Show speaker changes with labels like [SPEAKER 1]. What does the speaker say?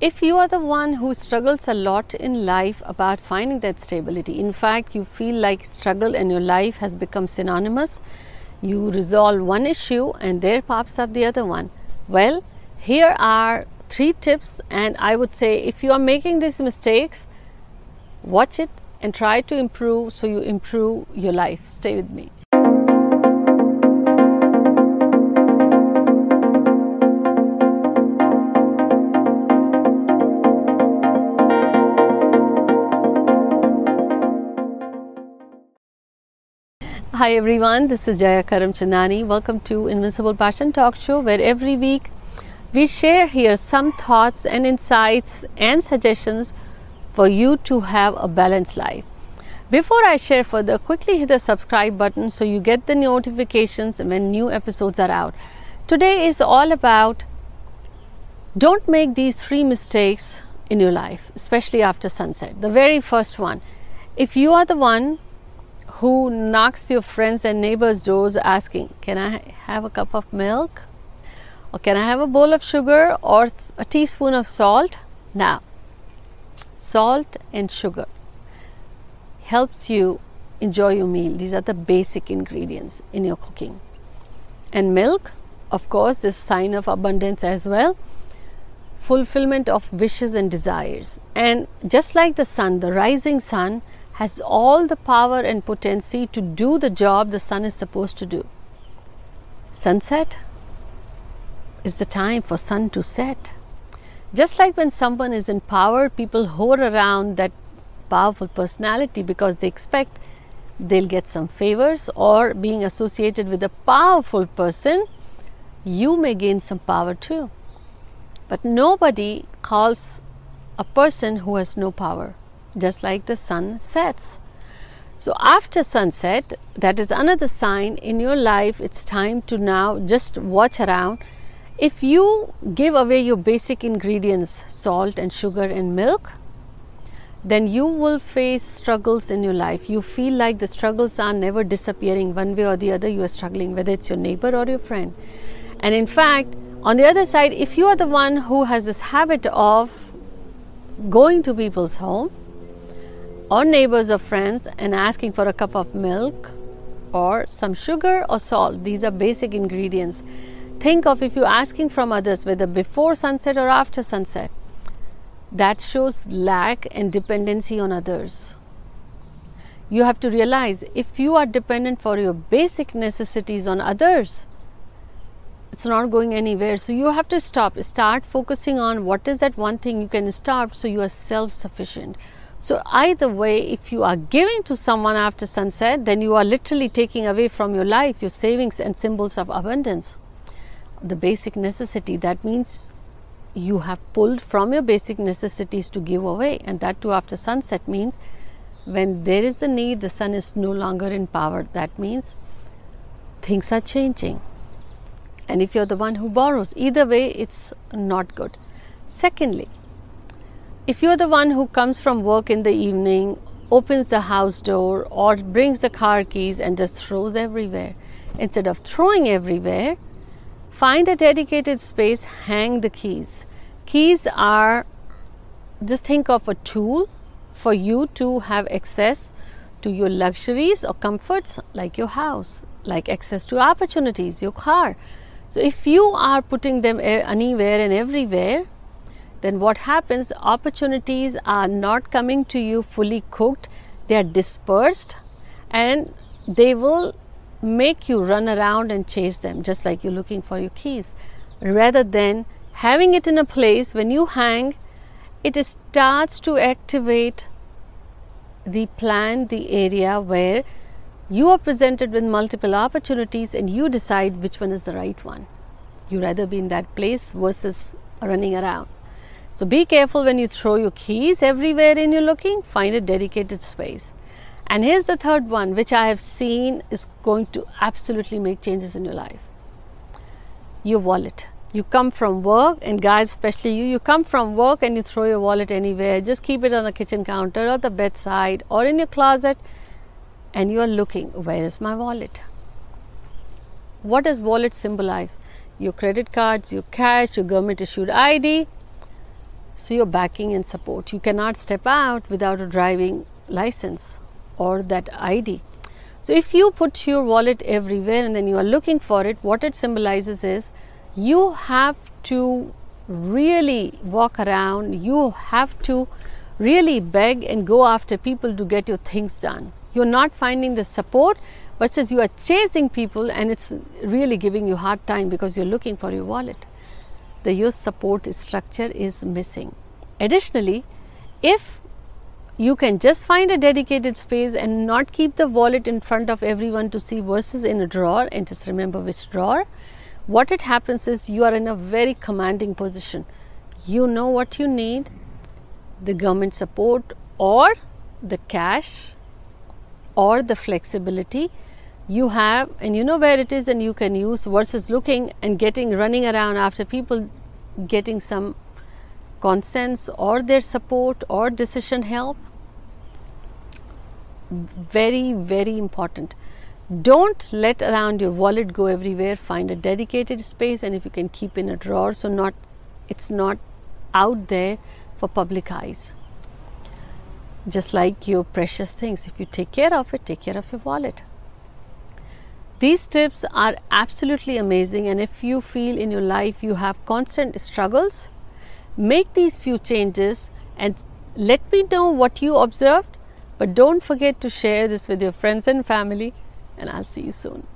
[SPEAKER 1] if you are the one who struggles a lot in life about finding that stability, in fact, you feel like struggle and your life has become synonymous, you resolve one issue and there pops up the other one. Well, here are three tips, and I would say if you are making these mistakes, watch it and try to improve so you improve your life. Stay with me. Hi everyone, this is Jaya Karamchandani. Welcome to Invincible Passion Talk Show, where every week we share here some thoughts and insights and suggestions for you to have a balanced life. Before I share further, quickly hit the subscribe button so you get the notifications when new episodes are out. Today is all about don't make these three mistakes in your life, especially after sunset. The very first one if you are the one who knocks your friends and neighbors' doors asking, Can I have a cup of milk? Or can I have a bowl of sugar or a teaspoon of salt? Now, salt and sugar helps you enjoy your meal. These are the basic ingredients in your cooking. And milk, of course, this sign of abundance as well. Fulfillment of wishes and desires. And just like the sun, the rising sun has all the power and potency to do the job the sun is supposed to do. Sunset is the time for sun to set. Just like when someone is in power, people hoard around that powerful personality because they expect they'll get some favors or being associated with a powerful person, you may gain some power too. But nobody calls a person who has no power just like the sun sets. So, after sunset, that is another sign in your life, it's time to now just watch around. If you give away your basic ingredients, salt and sugar and milk, then you will face struggles in your life. You feel like the struggles are never disappearing one way or the other, you are struggling, whether it's your neighbor or your friend. And in fact, on the other side, if you are the one who has this habit of going to people's home, or neighbors or friends and asking for a cup of milk or some sugar or salt. These are basic ingredients. Think of if you're asking from others, whether before sunset or after sunset. That shows lack and dependency on others. You have to realize if you are dependent for your basic necessities on others, it's not going anywhere. So you have to stop. Start focusing on what is that one thing you can start so you are self sufficient so, either way, if you are giving to someone after sunset, then you are literally taking away from your life your savings and symbols of abundance. The basic necessity that means you have pulled from your basic necessities to give away, and that too after sunset means when there is the need, the sun is no longer in power. That means things are changing. And if you're the one who borrows, either way, it's not good. Secondly, if you're the one who comes from work in the evening, opens the house door, or brings the car keys and just throws everywhere, instead of throwing everywhere, find a dedicated space, hang the keys. Keys are just think of a tool for you to have access to your luxuries or comforts like your house, like access to opportunities, your car. So, if you are putting them anywhere and everywhere, then what happens opportunities are not coming to you fully cooked. They are dispersed and they will make you run around and chase them just like you're looking for your keys. Rather than having it in a place when you hang it starts to activate the plan the area where you are presented with multiple opportunities and you decide which one is the right one. You rather be in that place versus running around so be careful when you throw your keys everywhere in your looking, find a dedicated space. And here's the third one, which I have seen is going to absolutely make changes in your life your wallet. You come from work, and guys, especially you, you come from work and you throw your wallet anywhere. Just keep it on the kitchen counter or the bedside or in your closet, and you are looking, where is my wallet? What does wallet symbolize? Your credit cards, your cash, your government issued ID, so your backing and support. You cannot step out without a driving license or that id so if you put your wallet everywhere and then you are looking for it what it symbolizes is you have to really walk around. You have to really beg and go after people to get your things done. You're not finding the support versus you are chasing people and it's really giving you hard time because you're looking for your wallet the youth support structure is missing. Additionally if you can just find a dedicated space and not keep the wallet in front of everyone to see versus in a drawer and just remember which drawer what it happens is you are in a very commanding position. You know what you need the government support or the cash or the flexibility you have and you know where it is and you can use versus looking and getting running around after people getting some consents or their support or decision help very very important. Don't let around your wallet go everywhere. Find a dedicated space and if you can keep in a drawer so not it's not out there for public eyes. Just like your precious things. If you take care of it take care of your wallet these tips are absolutely amazing and if you feel in your life you have constant struggles make these few changes and let me know what you observed but don't forget to share this with your friends and family, and I'll see you soon.